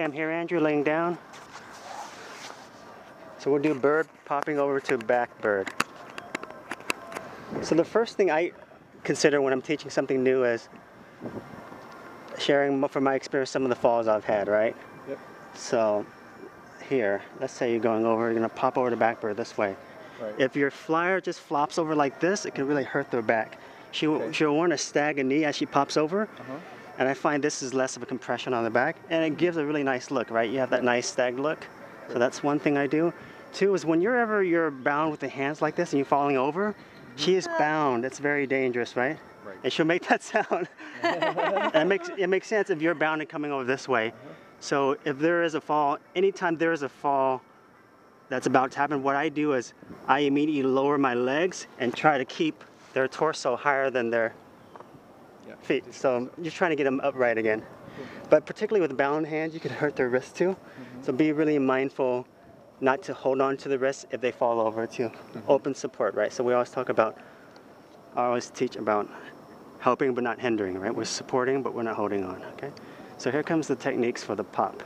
I'm here, Andrew, laying down. So we'll do bird popping over to back bird. So the first thing I consider when I'm teaching something new is sharing from my experience some of the falls I've had, right? Yep. So here, let's say you're going over, you're gonna pop over to back bird this way. Right. If your flyer just flops over like this, it can really hurt their back. She, will Okay. She'll want to stag a knee as she pops over. Uh-huh. And I find this is less of a compression on the back, and it gives a really nice look, right? You have that nice stag look. So that's one thing I do. Two is when you're ever you're bound with the hands like this and you're falling over, she is bound. It's very dangerous, right? Right. And she'll make that sound. and it makes it makes sense if you're bound and coming over this way. So if there is a fall, anytime there is a fall that's about to happen, what I do is I immediately lower my legs and try to keep their torso higher than their Yeah. feet. So um, you're trying to get them upright again. But particularly with bound hands, you could hurt their wrist too. So be really mindful not to hold on to the wrist if they fall over to mm-hmm. open support, right? So we always talk about, I always teach about helping but not hindering, right? We're supporting but we're not holding on, okay? So here comes the techniques for the pop.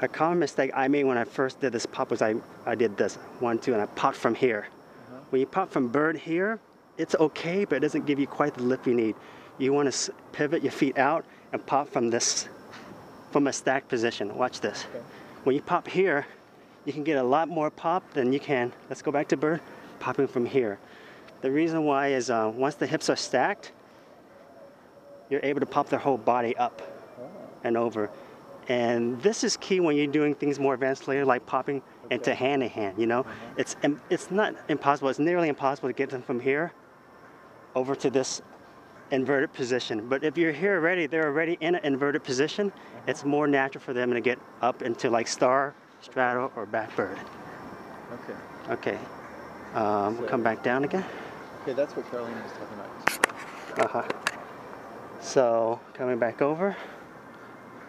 A common mistake I made when I first did this pop was I, I did this, one, two, and I popped from here. Uh-huh. When you pop from bird here, it's okay, but it doesn't give you quite the lift you need. You want to pivot your feet out and pop from this, from a stacked position. Watch this. Okay. When you pop here, you can get a lot more pop than you can. Let's go back to bird, popping from here. The reason why is uh, once the hips are stacked, you're able to pop their whole body up and over. And this is key when you're doing things more advanced later, like popping into hand to hand. You know, it's it's not impossible. It's nearly impossible to get them from here over to this inverted position. But if you're here already, they're already in an inverted position. It's more natural for them to get up into like star, straddle, or back bird. Okay. Okay. Um, we'll come back down again. Okay, that's what Caroline was talking about. Uh huh. So coming back over.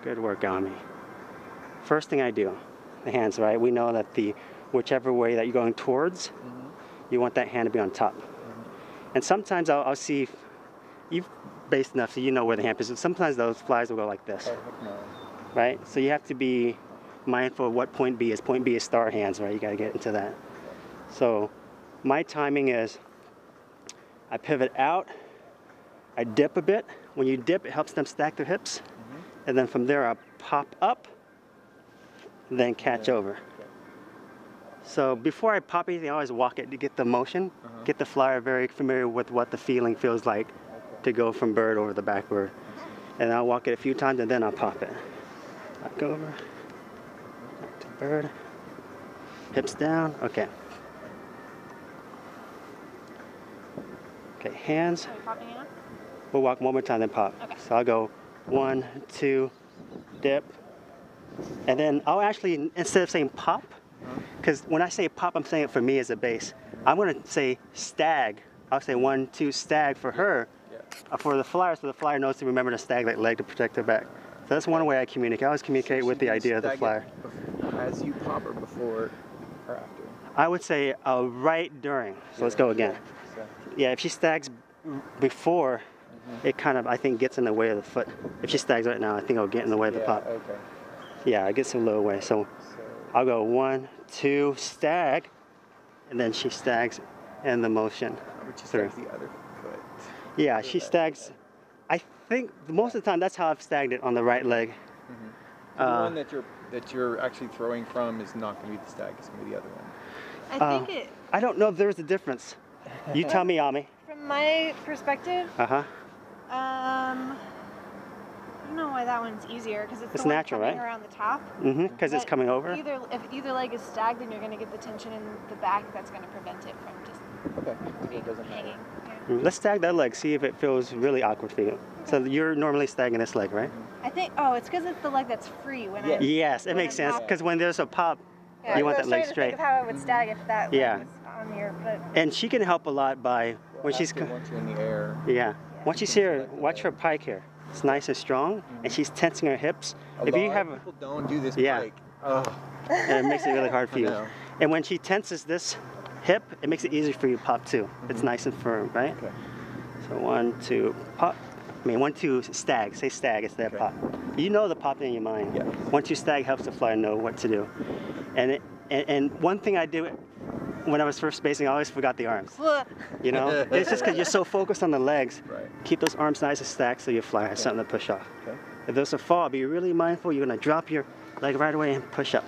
Good work on me. First thing I do, the hands, right? We know that the whichever way that you're going towards, you want that hand to be on top. And sometimes I'll, I'll see you've based enough so you know where the hand is. Sometimes those flies will go like this, right? So you have to be mindful of what point B is. Point B is star hands, right? You got to get into that. So my timing is I pivot out, I dip a bit. When you dip, it helps them stack their hips. And then from there, I pop up, then catch Yeah. over. So before I pop anything, I always walk it to get the motion, Uh-huh. get the flyer very familiar with what the feeling feels like to go from bird over the back bird. And I'll walk it a few times and then I'll pop it. Back over, back to bird, hips down, okay. Okay, hands. Are we popping it up? We'll walk one more time, then pop. Okay. So I'll go one, two, dip. And then I'll actually, instead of saying pop, because when I say pop, I'm saying it for me as a base. I'm going to say stag. I'll say one, two, stag for her. Yeah. uh, For the flyer, so the flyer knows to remember to stag that leg to protect her back. So that's one way I communicate. I always communicate with the idea of the flyer. As you pop or before or after? I would say uh, right during. So let's go again. So, Yeah, if she stags before, Mm-hmm. it kind of, I think, gets in the way of the foot. If she stags right now, I think it'll get in the way of the yeah, pop. okay. Yeah, it gets a little way. So So, I'll go one, two, stag, and then she stags in the motion. but you through. the other. Yeah, she stags. I think most of the time that's how I've stagged it on the right leg. The Uh, one that you're that you're actually throwing from is not going to be the stag. It's going to be the other one. I Uh, think it, I don't know if there's a difference. You tell me, Ami. from my perspective, Uh huh. um, I don't know why that one's easier because it's, It's the one natural, coming right? around the top. Mm-hmm. Because it's coming over. Either if either leg is stacked, then you're going to get the tension in the back. That's going to prevent it from just Okay. So being it doesn't hanging. Matter. Yeah. Mm, Let's stag that leg. See if it feels really awkward for you. So you're normally stagging this leg, right? I think. Oh, it's because it's the leg that's free when Yeah. I. Yes, it When makes I'm sense. Because when there's a pop, Yeah, you want I that was leg trying to straight. Think of how I would stag if that leg Yeah. was on here, but and she can help a lot by Well, when she's. after, once you're in the air. Yeah. Once you see her, watch her pike here. It's nice and strong, and she's tensing her hips. A if lot you have, of people don't do this Yeah. pike. Oh, and it makes it really hard for you. And when she tenses this hip, it makes it easy for you to pop too. It's mm-hmm. nice and firm, right? okay. So one, two, pop. I mean, one, two, stag. Say stag instead of Okay. pop. You know the pop in your mind. Yeah. One, two, stag helps the flyer know what to do. And, it, and and one thing I do when I was first basing, I always forgot the arms. You know, it's just because you're so focused on the legs. Right. Keep those arms nice and stacked so your flyer has something to push off. Okay. If there's a fall, be really mindful. You're gonna drop your leg right away and push up.